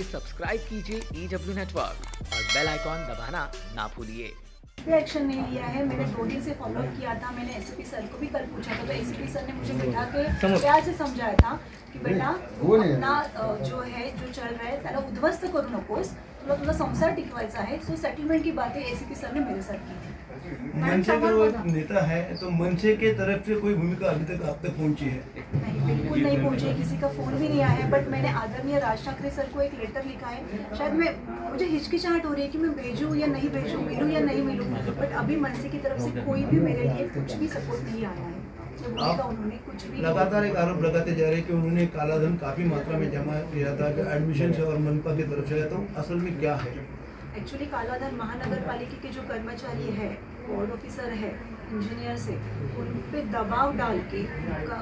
Subscribe कीजिए E W network और bell icon दबाना ना भूलिए। एक्शन नहीं लिया है। मैंने दो दिन से फॉलो अप किया था। मैंने एसपी सर को भी कल पूछा था। तो एसपी सर ने मुझे बिठा के प्यार से समझाया था की बेटा अपना जो है जो चल रहा है त्याला उद्ध्वस्त करू नकोस तुला तुझा संसार टिकवायचा आहे सो सेटलमेंट की बातें एसीपी सर ने मेरे साथ की थी। मनसे का वो नेता है तो मनसे के तरफ़ से कोई भूमिका अभी तक आप तक पहुँची है? नहीं। बिल्कुल नहीं पहुँचे किसी का फ़ोन भी नहीं आया है बट मैंने आदरणीय राज ठाकरे सर को एक लेटर लिखा है। शायद मैं मुझे हिचकिचाहट हो रही है कि मैं भेजूं या नहीं भेजूं मिलूं या नहीं मिलूं बट अभी मनसे की तरफ़ से कोई भी मेरे लिए कुछ भी सपोर्ट नहीं आया है। कुछ लगातार एक आरोप लगाते जा रहे हैं कि उन्होंने काला धन काफ़ी मात्रा में जमा किया था एडमिशन से और मनपा की तरफ़ से आया तो असल में क्या है? एक्चुअली कालाधन महानगर पालिका के जो कर्मचारी है वार्ड ऑफिसर है इंजीनियर से उन पे दबाव डाल के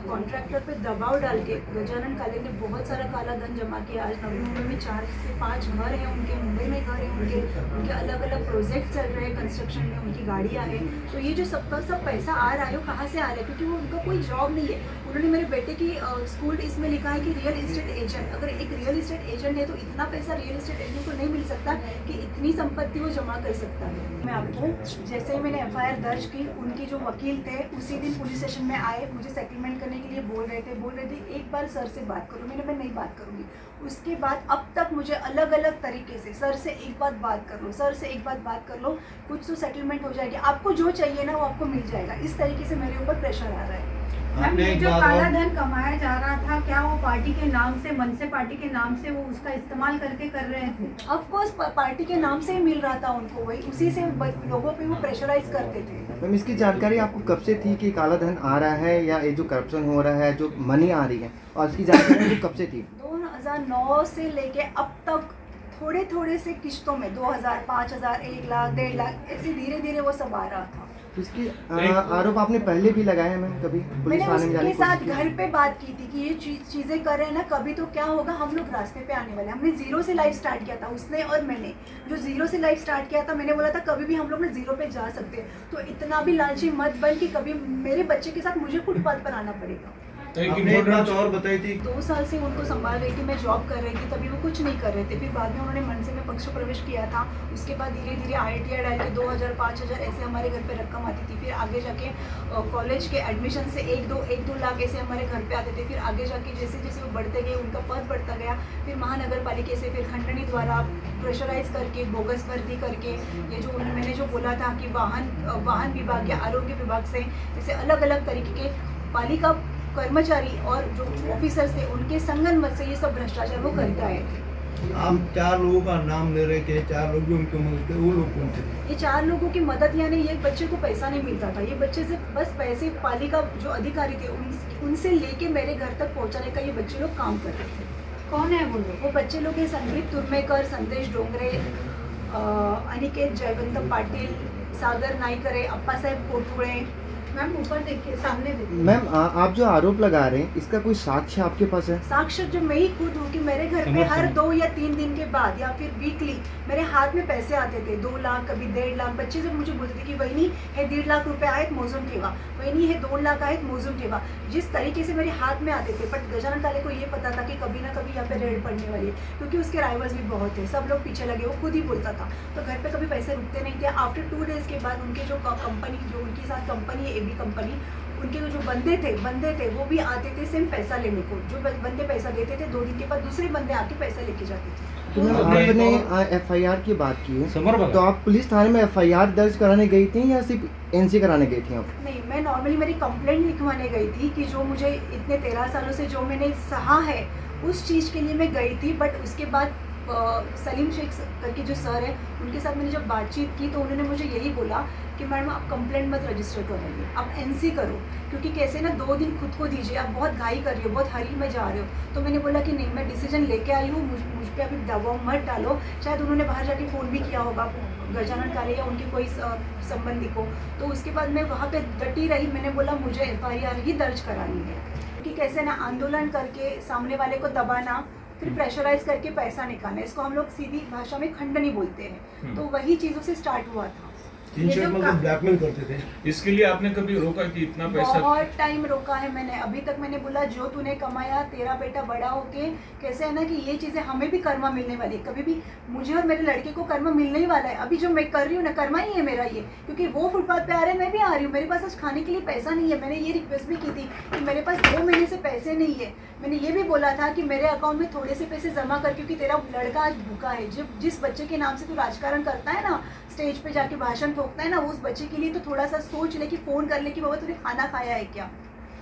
कॉन्ट्रैक्टर पे दबाव डाल के गजानन काले ने बहुत सारा काला धन जमा किया। आज नवी मुंबई में चार से पाँच घर हैं उनके, मुंबई में घर हैं उनके उनके अलग अलग प्रोजेक्ट चल रहे हैं कंस्ट्रक्शन में उनकी गाड़ियाँ हैं। तो ये जो सबका सब पैसा आ रहा है, वो कहाँ से आ रहा है? क्योंकि वो उनका कोई जॉब नहीं है। उन्होंने मेरे बेटे की स्कूल इसमें लिखा है कि रियल इस्टेट एजेंट अगर एक रियल इस्टेट एजेंट है तो इतना पैसा रियल इस्टेट एजेंट को नहीं मिल सकता कि इतनी संपत्ति वो जमा कर सकता है। मैं आपको, जैसे ही मैंने एफआईआर दर्ज की, उनके जो वकील थे, उसी दिन पुलिस स्टेशन में आए, मुझे सेटलमेंट करने के लिए बोल रहे थे, बोल रहे थे, एक बार सर से बात करो। मैंने मैं नहीं बात करूँगी। उसके बाद अब तक मुझे अलग अलग तरीके से सर से एक बात बात कर लो सर से एक बात बात कर लो, कुछ तो सेटलमेंट हो जाएगी। आपको जो चाहिए ना, वो आपको मिल जाएगा। इस तरीके से मेरे ऊपर प्रेशर आ रहा है। मैम ये जो काला धन कमाया जा रहा था क्या वो पार्टी के नाम से मनसे पार्टी के नाम से वो उसका इस्तेमाल करके कर रहे थे? ऑफ़ कोर्स पार्टी के नाम से ही मिल रहा था उनको वही उसी से लोगों पे वो प्रेशराइज करते थे। मैम इसकी जानकारी आपको कब से थी कि काला धन आ रहा है या ये जो करप्शन हो रहा है जो मनी आ रही है? और इसकी जानकारी कब से थी? 2009 से लेके अब तक थोड़े थोड़े से किश्तों में 2000 5000 एक लाख डेढ़ लाख ऐसे धीरे धीरे वो सब आ रहा था। इसकी आरोप आपने पहले भी लगाए हैं मैम कभी पुलिस मैंने थाने में जाने उसके साथ घर पे बात की थी कि ये चीज़ चीज़ें कर रहे हैं ना कभी तो क्या होगा हम लोग रास्ते पे आने वाले हैं। हमने ज़ीरो से लाइफ स्टार्ट किया था उसने और मैंने। जो ज़ीरो से लाइफ स्टार्ट किया था मैंने बोला था कभी भी हम लोग ना ज़ीरो पे जा सकते हैं। तो इतना भी लालची मत बन कि कभी मेरे बच्चे के साथ मुझे फुटपाथ पर आना पड़ेगा। एक बात और बताई थी। दो साल से उनको संभाल रही थी मैं जॉब कर रही थी तभी वो कुछ नहीं कर रहे थे। फिर बाद में उन्होंने मनसे में पक्ष प्रवेश किया था। उसके बाद धीरे धीरे आई टी आई डाल के दो हज़ार पाँच हज़ार ऐसे हमारे घर पे रकम आती थी। फिर आगे जाके कॉलेज के एडमिशन से एक दो एक दो लाख ऐसे हमारे घर पे आते थे। फिर आगे जाके जैसे जैसे वो बढ़ते गए, उनका पद बढ़ता गया। फिर महानगर पालिका से फिर खंडनी द्वारा प्रेशराइज करके, बोगस भर्ती करके, ये जो मैंने जो बोला था कि वाहन वाहन विभाग या आरोग्य विभाग से, जैसे अलग अलग तरीके के पालिका कर्मचारी और जो ऑफिसर्स थे, उनके संगन मत से ये सब भ्रष्टाचार वो करता है। आप चार लोगों का नाम ले रहे थे चार लोग भी उनके मदद थे वो लोग कौन थे? ये चार लोगों की मदद यानी ये बच्चे को पैसा नहीं मिलता था। ये बच्चे से बस पैसे पालिका जो अधिकारी थे उन, उनसे लेके मेरे घर तक पहुँचाने का ये बच्चे लोग काम कर रहे थे। कौन है वो लोग? वो बच्चे लोग हे संदीप तुर्मेकर संदेश डोंगरे अनिकेत जयवंत पाटिल सागर नाईकरे अप्पासाहेब कोटुळे मैम ऊपर देखिए सामने देखिए। मैम आप जो आरोप लगा रहे हैं इसका कोई साक्ष्य आपके पास है? साक्षर जो मैं ही खुद हूँ कि मेरे घर पे हर दो या तीन दिन के बाद या फिर वीकली मेरे हाथ में पैसे आते थे दो लाख कभी डेढ़ लाख बच्चे जब मुझे बोलते थे की वहिनी हे दीड लाख रुपये आहेत मोजून ठेवा। वहिनी हे दोन लाख आहेत मोजून ठेवा। जिस तरीके से मेरे हाथ में आते थे बट गजानन काले को ये पता था कि कभी ना कभी यहाँ पे रेड पड़ने वाली है क्योंकि उसके राइवल्स भी बहुत थे सब लोग पीछे लगे वो खुद ही बोलता था। तो घर पे कभी पैसे रुकते नहीं थे। आफ्टर टू डेज़ के बाद उनके जो कंपनी जो उनके साथ कंपनी एबी कंपनी उनके जो बंदे थे बंदे थे वो भी आते थे सेम पैसा लेने को। जो बंदे पैसा देते थे दो दिन के बाद दूसरे बंदे आके पैसा लेके जाते थे। तो आपने एफ़ आई आर की बात की है। तो आप पुलिस थाने में एफ़ आई आर दर्ज कराने गई थी या सिर्फ़ एन सी कराने गई थी आप? नहीं मैं नॉर्मली मेरी कंप्लेंट लिखवाने गई थी कि जो मुझे इतने तेरह सालों से जो मैंने सहा है उस चीज़ के लिए मैं गई थी बट उसके बाद सलीम शेख करके जो सर है, उनके साथ मैंने जब बातचीत की तो उन्होंने मुझे यही बोला कि, मैडम, आप कंप्लेंट मत रजिस्टर कराइए, आप एनसी करो, क्योंकि कैसे ना दो दिन खुद को दीजिए, आप बहुत घाई कर रही हो, बहुत हरी में जा रहे हो। तो मैंने बोला कि, नहीं, मैं डिसीज़न लेके आई हूँ, मुझ मुझ पर अभी दबाव मत डालो। शायद उन्होंने बाहर जाके फ़ोन भी किया होगा गजानन काले या उनके कोई संबंधी को। तो उसके बाद मैं वहाँ पे डटी रही, मैंने बोला, मुझे एफआईआर ही दर्ज करानी है। क्योंकि कैसे ना आंदोलन करके सामने वाले को दबाना फिर प्रेशराइज करके पैसा निकालना इसको हम लोग सीधी भाषा में खंडनी बोलते हैं। तो वही चीज़ों से स्टार्ट हुआ था। मतलब ब्लैकमेल करते थे। इसके लिए आपने कभी रोका कि इतना पैसा बहुत टाइम रोका है मैंने। अभी तक मैंने बोला जो तूने कमाया तेरा बेटा बड़ा होके कैसे है ना कि ये चीज़ें हमें भी कर्मा मिलने वाली है। कभी भी मुझे और मेरे लड़के को कर्मा मिलने ही वाला है। अभी जो मैं कर रही हूँ ना कर्मा ही है मेरा ये। क्योंकि वो फुटपाथ पे आ रहे हैं मैं भी आ रही हूँ। मेरे पास आज खाने के लिए पैसा नहीं है। मैंने ये रिक्वेस्ट भी की थी कि मेरे पास दो महीने से पैसे नहीं है। मैंने ये भी बोला था कि मेरे अकाउंट में थोड़े से पैसे जमा कर क्योंकि तेरा लड़का आज भूखा है। जब जिस बच्चे के नाम से तू राजकारण करता है ना स्टेज पे जाके भाषण ठोकता है ना उस बच्चे के लिए तो थोड़ा सा सोच ले कि फ़ोन कर ले कि, बाबा, तूने खाना खाया है क्या?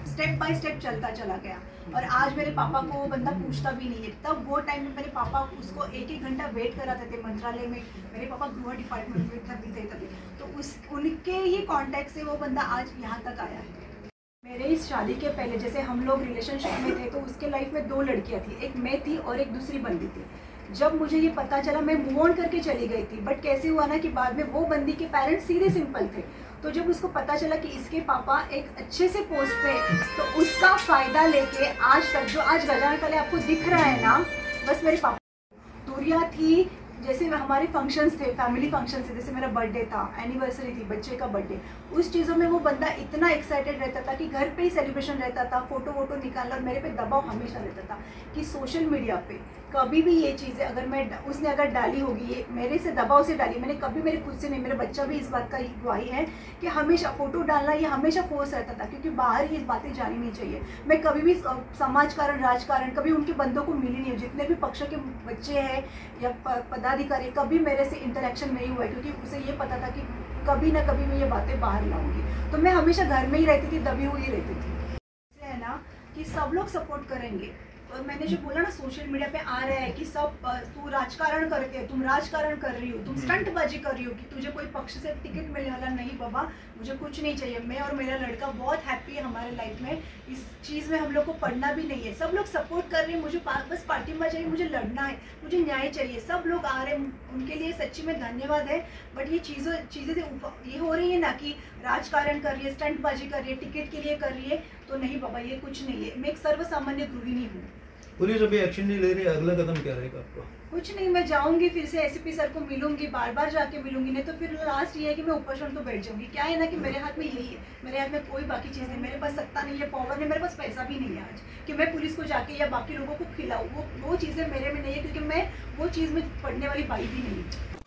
स्टेप बाय स्टेप चलता चला गया। और आज मेरे पापा को वो बंदा पूछता भी नहीं है। तब वो टाइम में मेरे पापा उसको एक एक घंटा वेट कराते थे मंत्रालय में। मेरे पापा गृह डिपार्टमेंट में तभी थे तभी। तो उस, उनके ही कांटेक्ट से वो बंदा आज यहाँ तक आया है। मेरे इस शादी के पहले, जैसे हम लोग रिलेशनशिप में थे तो उसके लाइफ में दो लड़कियाँ थी। एक मैं थी और एक दूसरी बंदी थी। जब मुझे ये पता चला, मैं मूव ऑन करके चली गई थी। बट कैसे हुआ ना कि बाद में वो बंदी के पेरेंट्स सीधे सिंपल थे। तो जब उसको पता चला कि इसके पापा एक अच्छे से पोस्ट पे तो उसका फ़ायदा लेके आज तक जो आज गजान कले आपको दिख रहा है ना, बस मेरे पापा दूरिया थी। जैसे हमारे फ़ंक्शंस थे फैमिली फ़ंक्शंस थे, जैसे मेरा बर्थडे था एनिवर्सरी थी, बच्चे का बर्थडे उस चीज़ों में वो बंदा इतना एक्साइटेड रहता था कि घर पे ही सेलिब्रेशन रहता था फ़ोटो वोटो निकालना, और मेरे पे दबाव हमेशा रहता था कि सोशल मीडिया पे। कभी भी ये चीज़ें अगर मैं उसने अगर डाली होगी, ये मेरे से दबाव से डाली, मैंने कभी मेरे खुद से नहीं, मेरा बच्चा भी इस बात का गवाही है कि हमेशा फ़ोटो डालना ये हमेशा फोर्स रहता था, क्योंकि बाहर ही ये बातें जानी नहीं चाहिए। मैं कभी भी समाज कारण राजकारण, कभी उनके बंदों को मिली नहीं जितने भी पक्ष के बच्चे हैं या पदाधिकारी, कभी मेरे से इंटरेक्शन नहीं हुआ क्योंकि उसे ये पता था कि कभी ना कभी मैं ये बातें बाहर लाऊँगी। तो मैं हमेशा घर में ही रहती थी, दबी हुई रहती थी। है ना कि सब लोग सपोर्ट करेंगे। और मैंने जो बोला ना सोशल मीडिया पे आ रहा है कि सब तू राजकारण करते तुम राजकारण कर रही हो तुम स्टंटबाजी कर रही हो कि तुझे कोई पक्ष से टिकट मिलने वाला नहीं बाबा मुझे कुछ नहीं चाहिए। मैं और मेरा लड़का बहुत हैप्पी है हमारे लाइफ में। इस चीज़ में हम लोग को पढ़ना भी नहीं है। सब लोग सपोर्ट कर रहे हैं मुझे बस पार्टी में चाहिए मुझे लड़ना है मुझे न्याय चाहिए। सब लोग आ रहे हैं उनके लिए सच्ची में धन्यवाद है। बट ये चीज़ों चीज़ें ये हो रही है ना कि राजकारण कर रही है स्टंटबाजी कर रही है टिकट के लिए कर रही है तो नहीं बाबा ये कुछ नहीं है। मैं एक सर्वसामान्य गृहिणी हूँ। पुलिस अभी एक्शन नहीं ले रही अगला कदम क्या रहेगा आपका? कुछ नहीं मैं जाऊँगी फिर से एसपी सर को मिलूँगी बार बार जाके मिलूँगी नहीं तो फिर लास्ट ये है कि मैं ऊपर तो बैठ जाऊँगी। क्या है ना कि मेरे हाथ में यही है मेरे हाथ में कोई बाकी चीज़ नहीं मेरे पास सत्ता नहीं है पावर नहीं मेरे पास पैसा भी नहीं है आज कि मैं पुलिस को जाके या बाकी लोगों को खिलाऊँ वो वो चीज़ें मेरे में नहीं है क्योंकि मैं वो चीज़ में पढ़ने वाली बाई भी नहीं हूँ।